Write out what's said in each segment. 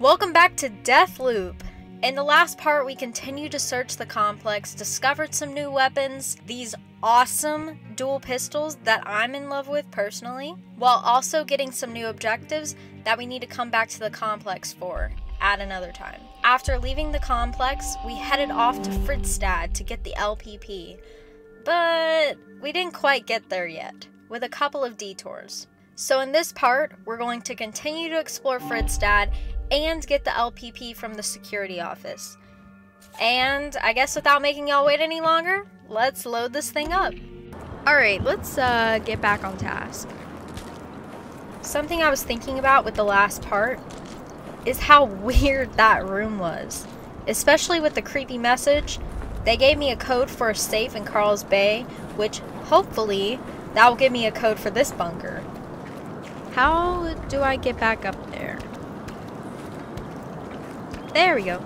Welcome back to Deathloop. In the last part, we continued to search the complex, discovered some new weapons, these awesome dual pistols that I'm in love with personally, while also getting some new objectives that we need to come back to the complex for at another time. After leaving the complex, we headed off to Fristad to get the LPP, but we didn't quite get there yet, with a couple of detours. So in this part, we're going to continue to explore Fristad and get the LPP from the security office. And I guess without making y'all wait any longer, let's load this thing up. Alright, let's uh, get back on task. Something I was thinking about with the last part is how weird that room was. Especially with the creepy message. They gave me a code for a safe in Karl's Bay, which hopefully that will give me a code for this bunker. How do I get back up there? There we go.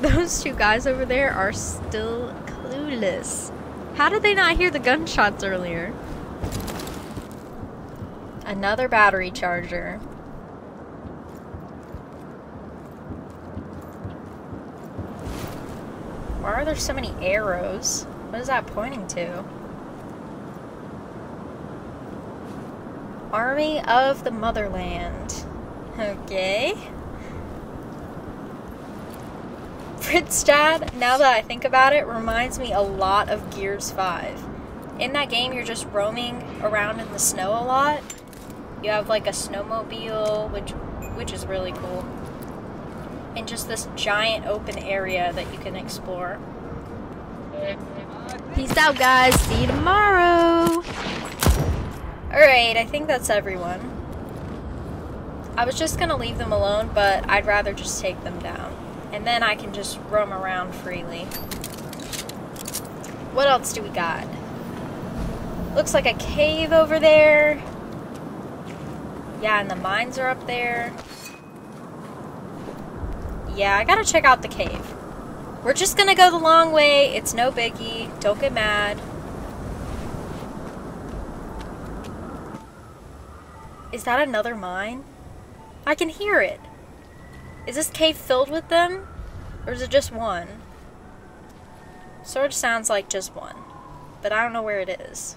Those two guys over there are still clueless. How did they not hear the gunshots earlier? Another battery charger. Why are there so many arrows? What is that pointing to? Army of the Motherland. Okay. Fristad, now that I think about it, reminds me a lot of Gears 5. In that game, you're just roaming around in the snow a lot. You have like a snowmobile, which which is really cool. And just this giant open area that you can explore. Peace out, guys. See you tomorrow. Alright, I think that's everyone. I was just gonna leave them alone, but I'd rather just take them down. And then I can just roam around freely. What else do we got? Looks like a cave over there. Yeah, and the mines are up there. Yeah, I gotta check out the cave. We're just gonna go the long way. It's no biggie. Don't get mad. Is that another mine? I can hear it. Is this cave filled with them? Or is it just one? Sort of sounds like just one. But I don't know where it is.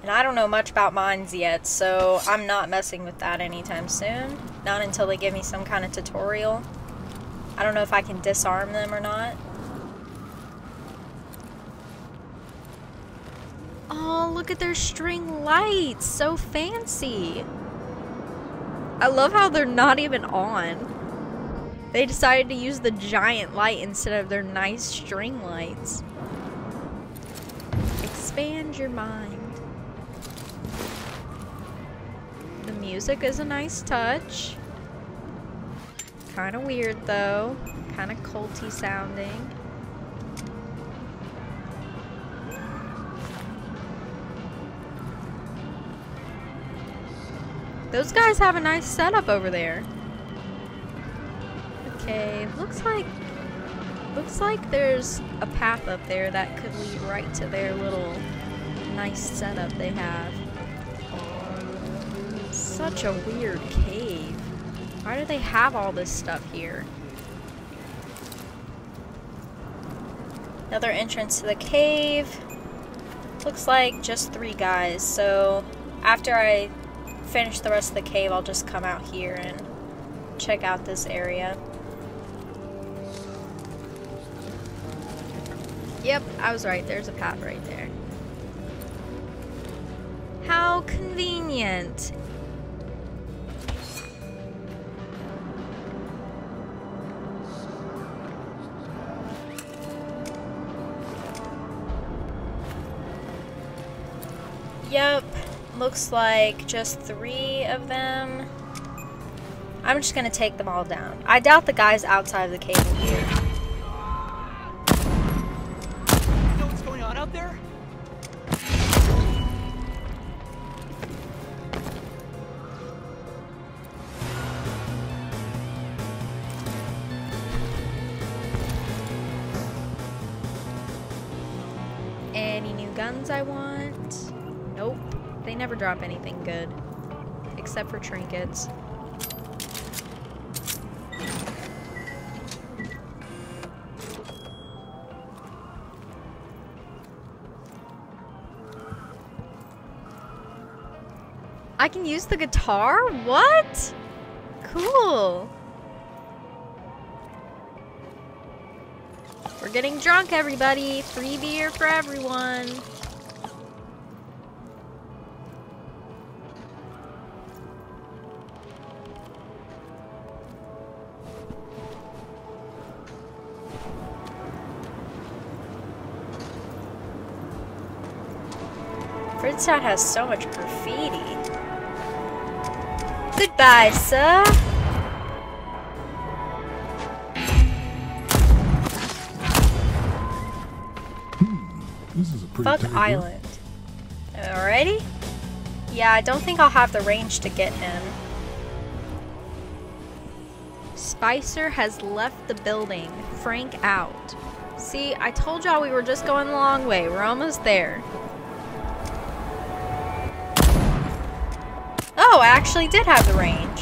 And I don't know much about mines yet, so I'm not messing with that anytime soon. Not until they give me some kind of tutorial. I don't know if I can disarm them or not. Oh, look at their string lights. So fancy. I love how they're not even on. They decided to use the giant light instead of their nice string lights. Expand your mind. Music is a nice touch. Kind of weird though. Kind of culty sounding. Those guys have a nice setup over there. Okay, looks like looks like there's a path up there that could lead right to their little nice setup they have such a weird cave. Why do they have all this stuff here? Another entrance to the cave. Looks like just three guys, so after I finish the rest of the cave, I'll just come out here and check out this area. Yep, I was right. There's a path right there. How convenient. looks like just three of them. I'm just gonna take them all down. I doubt the guys outside of the cave here. You know what's going on out there? Any new guns I want? Nope. They never drop anything good. Except for trinkets. I can use the guitar? What? Cool. We're getting drunk, everybody. Free beer for everyone. Fridstown has so much graffiti. Goodbye, sir. Hmm, this is a pretty Fuck. Island. Alrighty. Yeah, I don't think I'll have the range to get him. Spicer has left the building. Frank out. See, I told y'all we were just going the long way. We're almost there. Oh, I actually did have the range.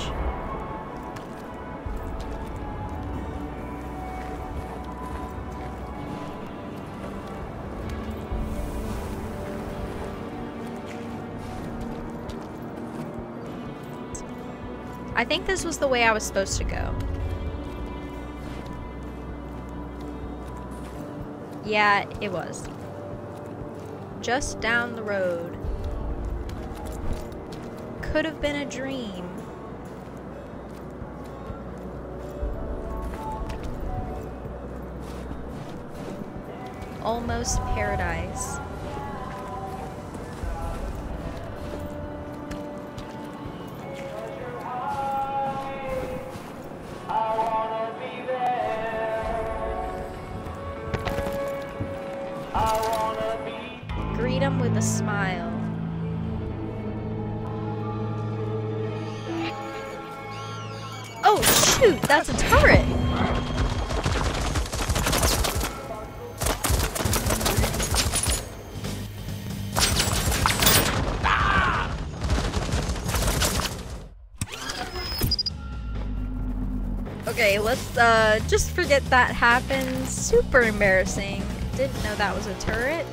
I think this was the way I was supposed to go. Yeah, it was. Just down the road. Could have been a dream. Almost paradise. That's a turret! Okay, let's uh just forget that happened. Super embarrassing. Didn't know that was a turret.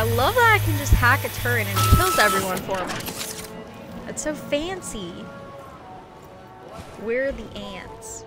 I love that I can just hack a turret and it kills everyone for me. That's so fancy. Where are the ants?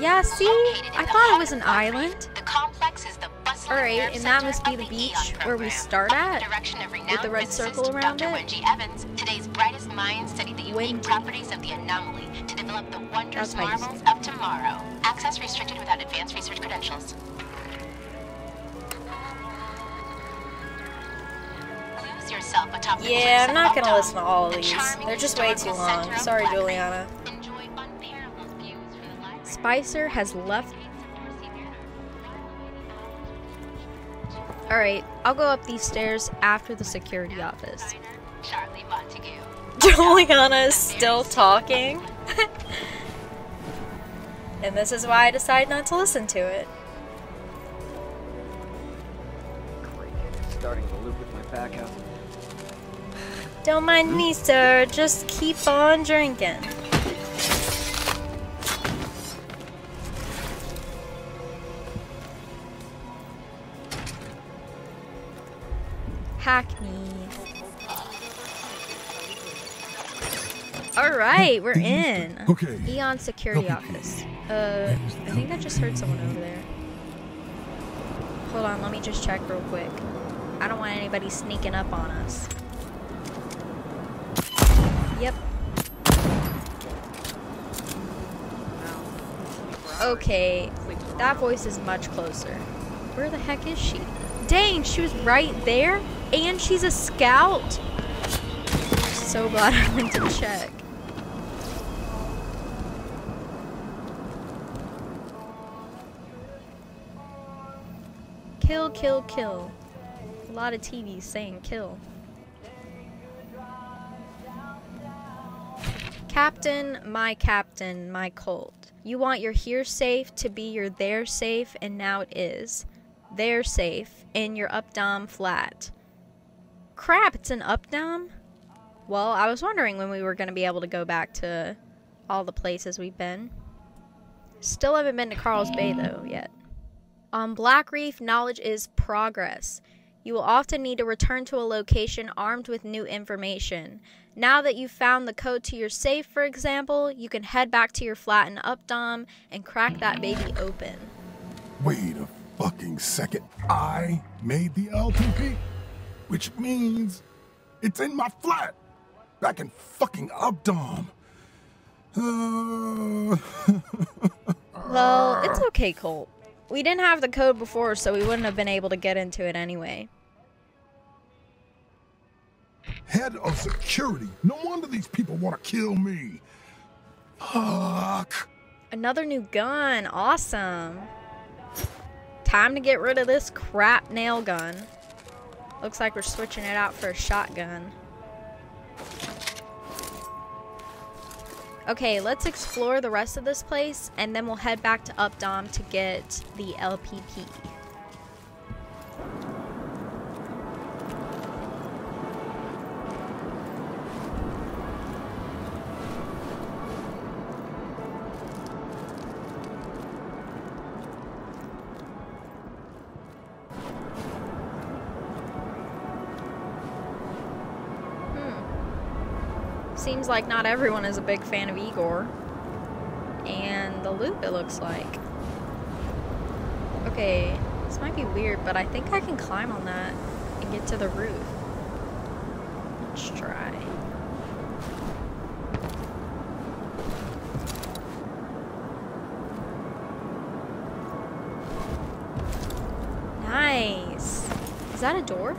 Yeah, see? I thought it was an island. The complex is the bustling Alright, and that must be the beach where we start at, the direction of with the red circle around Dr. it. Wenjie Evans, today's brightest minds study the unique properties of the anomaly develop the wondrous That's how you say marvels of tomorrow. Access restricted without advanced research credentials. Lose yourself atop the Yeah, I'm not gonna listen to all of the these. They're just way too long. Sorry, Julianna. Enjoy views from the library. Spicer has left. Alright, I'll go up these stairs after the security office. Julianna is still talking. And this is why I decide not to listen to it. Starting to loop with my back out. Don't mind me, sir. Just keep on drinking. Hack me. Alright, we're in. Okay. Eon security Help me, office. Uh, I think I just heard someone over there. Hold on, let me just check real quick. I don't want anybody sneaking up on us. Yep. Okay, that voice is much closer. Where the heck is she? Dang, she was right there? And she's a scout? So glad I went to check. Kill, kill, kill. A lot of TVs saying kill. Captain, my captain, my colt. You want your here safe to be your there safe, and now it is. There safe in your Updaam flat. Crap, it's an Updaam? Well, I was wondering when we were going to be able to go back to all the places we've been. Still haven't been to Karl's Bay, though, yet. On Blackreef, knowledge is progress. You will often need to return to a location armed with new information. Now that you've found the code to your safe, for example, you can head back to your flat in Updaam and crack that baby open. Wait a fucking second. I made the LTP, which means it's in my flat back in fucking Updaam. Uh... well, it's okay, Colt. We didn't have the code before, so we wouldn't have been able to get into it anyway. Head of security. No wonder these people want to kill me. Fuck. Another new gun. Awesome. Time to get rid of this crap nail gun. Looks like we're switching it out for a shotgun. Okay, let's explore the rest of this place, and then we'll head back to Updaam to get the LPP. Seems like not everyone is a big fan of Egor. And the loop, it looks like. Okay, this might be weird, but I think I can climb on that and get to the roof. Let's try. Nice. Is that a door?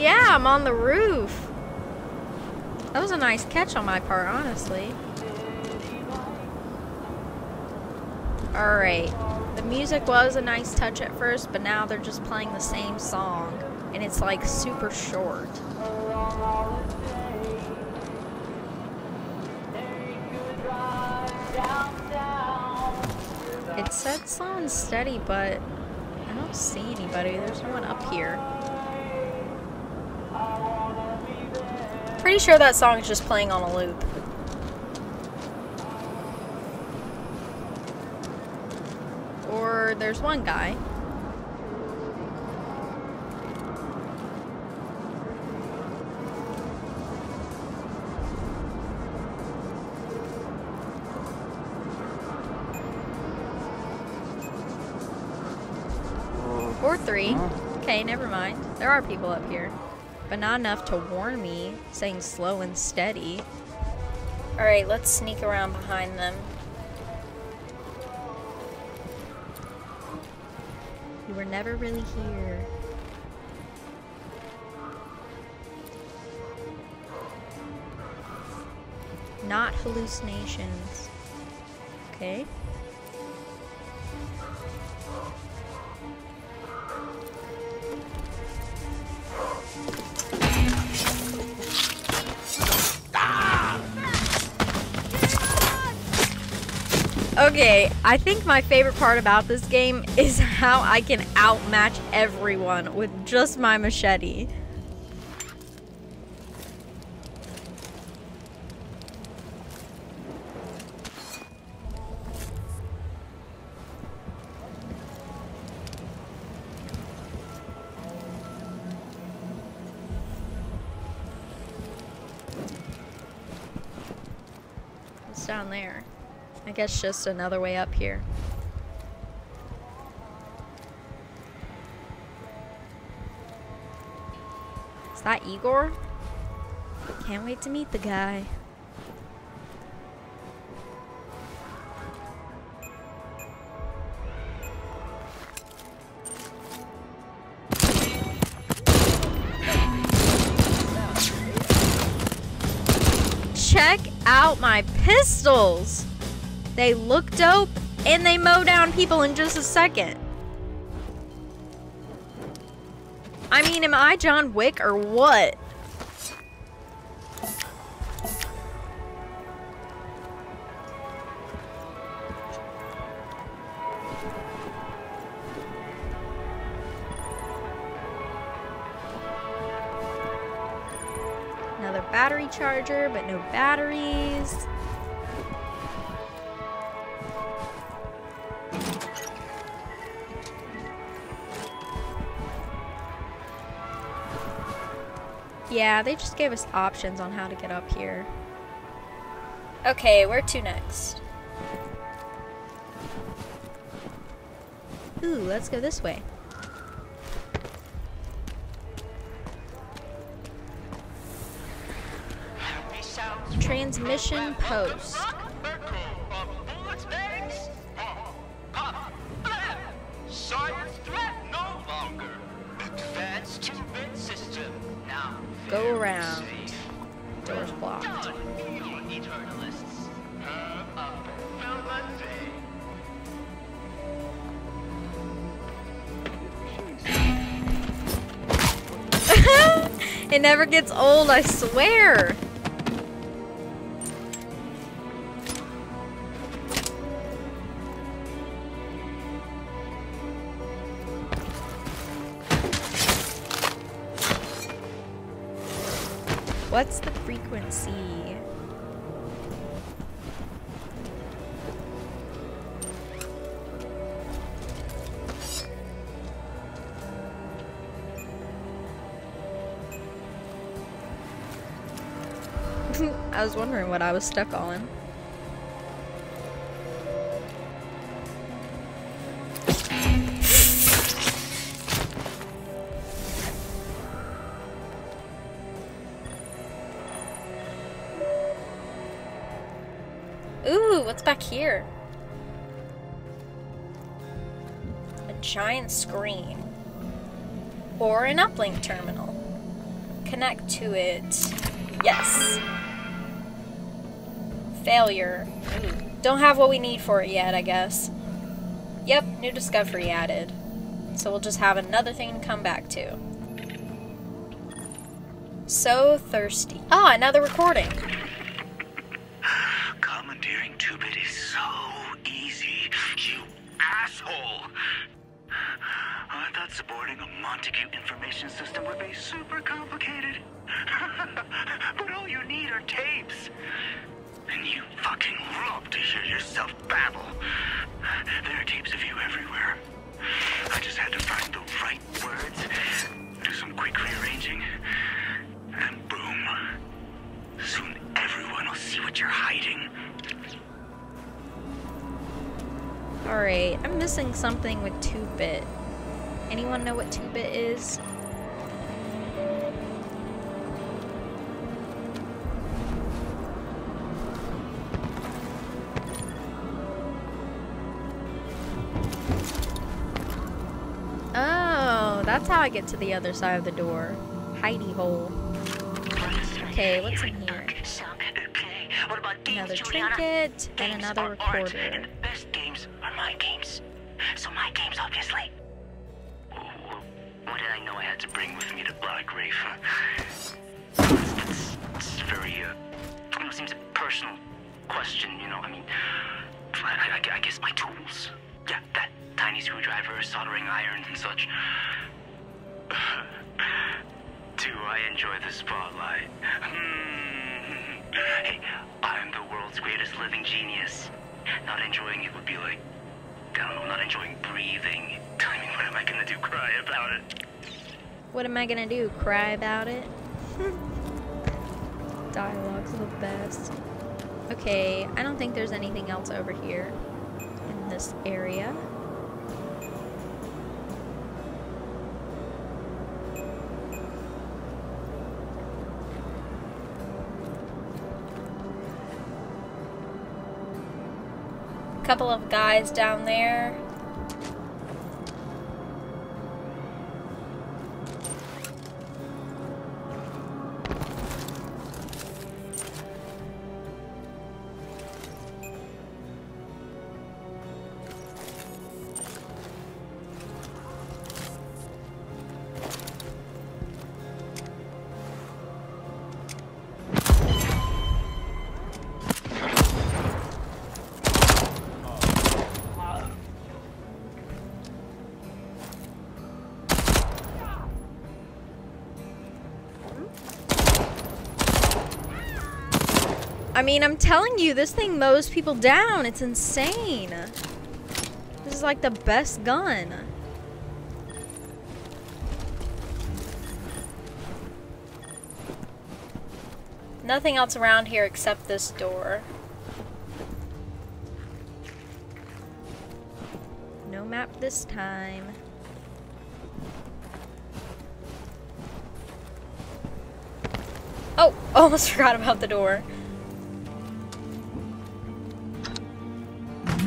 Yeah, I'm on the roof. That was a nice catch on my part, honestly. Alright. The music was a nice touch at first, but now they're just playing the same song. And it's like super short. It said slow and steady, but I don't see anybody. There's no one up here. Pretty sure that song is just playing on a loop. Or there's one guy. Or three. Okay, never mind. There are people up here but not enough to warn me, saying slow and steady. Alright, let's sneak around behind them. You were never really here. Not hallucinations. Okay. Okay, I think my favorite part about this game is how I can outmatch everyone with just my machete. Guess just another way up here. Is that Egor? Can't wait to meet the guy. check out my pistols. They look dope and they mow down people in just a second. I mean, am I John Wick or what? Another battery charger, but no batteries. Yeah, they just gave us options on how to get up here. Okay, where to next? Ooh, let's go this way. Transmission post. Go around. Door's blocked. It never gets old, I swear. What's the frequency? I was wondering what I was stuck on. Screen. Or an uplink terminal. Connect to it. Yes. Failure. Don't have what we need for it yet, I guess. Yep, new discovery added. So we'll just have another thing to come back to. So thirsty. Ah, another recording. Commandeering two-bit is so easy, you asshole! Supporting a Montague information system would be super complicated. but all you need are tapes. And you fucking love to hear yourself babble. There are tapes of you everywhere. I just had to find the right words, do some quick rearranging, and boom. Soon everyone will see what you're hiding. Alright, I'm missing something with 2-bit. Anyone know what 2-bit is? Oh, that's how I get to the other side of the door. Hidey hole. Okay, what's in here? Another trinket and another recorder. I enjoy the spotlight? Hmm. Hey, I'm the world's greatest living genius. Not enjoying it would be like, I don't know, not enjoying breathing. I mean, what am I gonna do? Cry about it? What am I gonna do? Cry about it? Dialogue's the best. Okay, I don't think there's anything else over here in this area. Couple of guys down there. I mean, I'm telling you, this thing mows people down. It's insane. This is like the best gun. Nothing else around here except this door. No map this time. Oh, almost forgot about the door.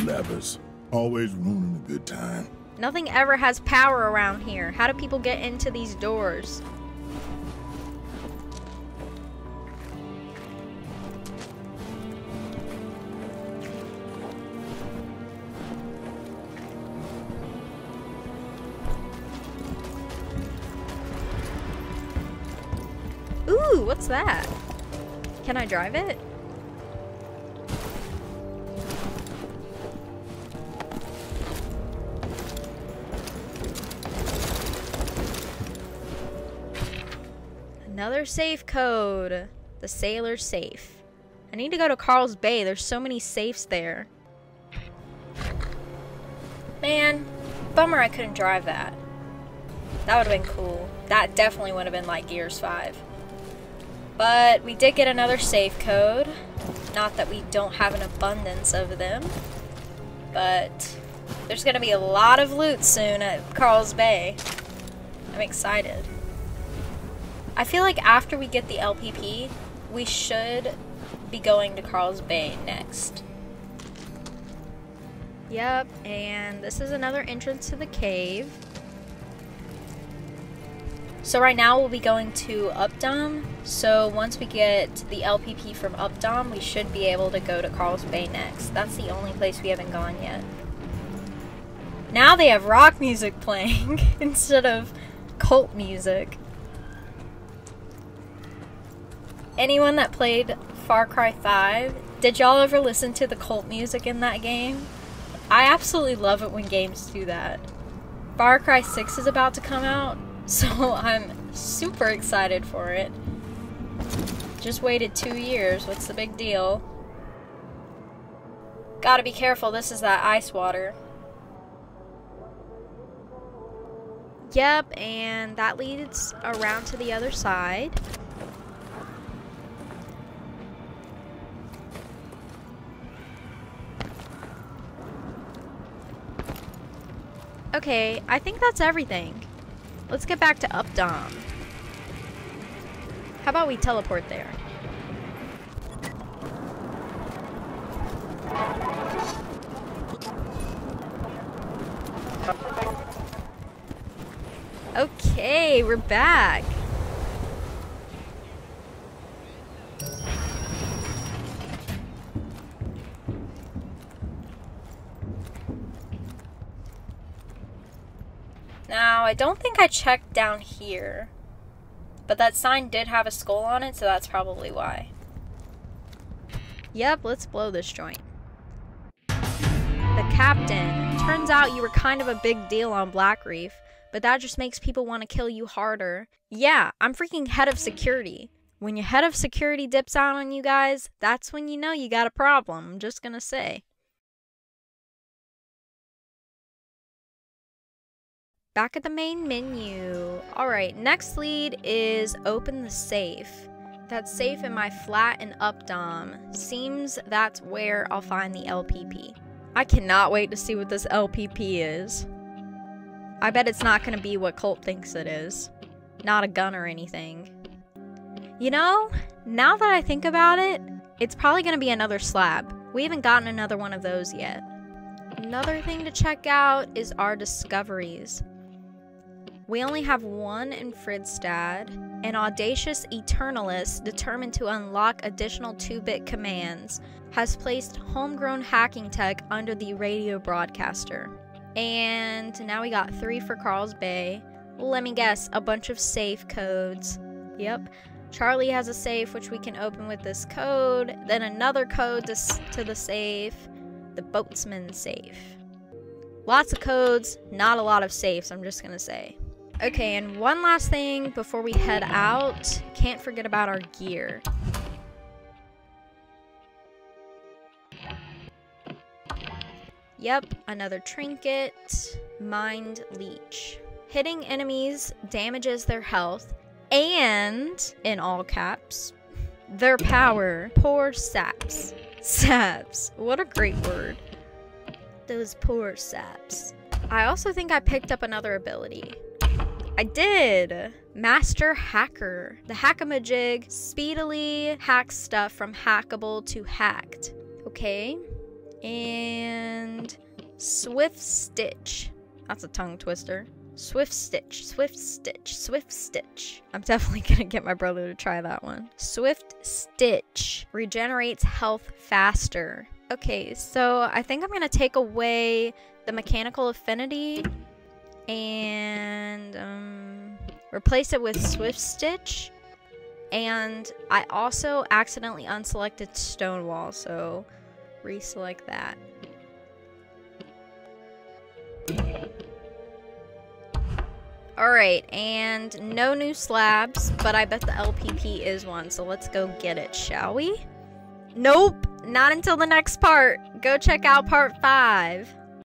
Levers. Always ruining a good time. Nothing ever has power around here. How do people get into these doors? Ooh, what's that? Can I drive it? Another safe code. The sailor safe. I need to go to Karl's Bay. There's so many safes there. Man, bummer I couldn't drive that. That would have been cool. That definitely would have been like Gears 5. But we did get another safe code. Not that we don't have an abundance of them. But there's going to be a lot of loot soon at Karl's Bay. I'm excited. I feel like after we get the LPP, we should be going to Karl's Bay next. Yep, and this is another entrance to the cave. So right now we'll be going to Updaam. So once we get the LPP from Updaam, we should be able to go to Karl's Bay next. That's the only place we haven't gone yet. Now they have rock music playing instead of cult music. Anyone that played Far Cry 5, did y'all ever listen to the cult music in that game? I absolutely love it when games do that. Far Cry 6 is about to come out, so I'm super excited for it. Just waited two years, what's the big deal? Gotta be careful, this is that ice water. Yep, and that leads around to the other side. Okay, I think that's everything. Let's get back to Updaam. How about we teleport there? Okay, we're back. Now, I don't think I checked down here. But that sign did have a skull on it, so that's probably why. Yep, let's blow this joint. The captain. Turns out you were kind of a big deal on Blackreef, but that just makes people want to kill you harder. Yeah, I'm freaking head of security. When your head of security dips out on you guys, that's when you know you got a problem. I'm just gonna say. Back at the main menu. Alright, next lead is open the safe. That safe in my flat and Updaam. Seems that's where I'll find the LPP. I cannot wait to see what this LPP is. I bet it's not going to be what Colt thinks it is. Not a gun or anything. You know, now that I think about it, it's probably going to be another slab. We haven't gotten another one of those yet. Another thing to check out is our discoveries. We only have one in Fristad. An audacious Eternalist determined to unlock additional 2 bit commands has placed homegrown hacking tech under the radio broadcaster. And now we got three for Karl's Bay. Let me guess, a bunch of safe codes. Yep. Charlie has a safe which we can open with this code, then another code to, to the safe, the boatsman safe. Lots of codes, not a lot of safes, I'm just gonna say. Okay, and one last thing before we head out, can't forget about our gear. Yep, another trinket, mind leech. Hitting enemies damages their health, and, in all caps, their power. Poor saps. Saps. What a great word. Those poor saps. I also think I picked up another ability. I did! Master Hacker. The Hackamajig speedily hacks stuff from hackable to hacked. Okay. And Swift Stitch. That's a tongue twister. Swift Stitch, Swift Stitch, Swift Stitch. I'm definitely gonna get my brother to try that one. Swift Stitch regenerates health faster. Okay, so I think I'm gonna take away the mechanical affinity and um, replace it with Swift Stitch. And I also accidentally unselected Stonewall, so reselect that. Alright, and no new slabs, but I bet the LPP is one, so let's go get it, shall we? Nope, not until the next part. Go check out part 5.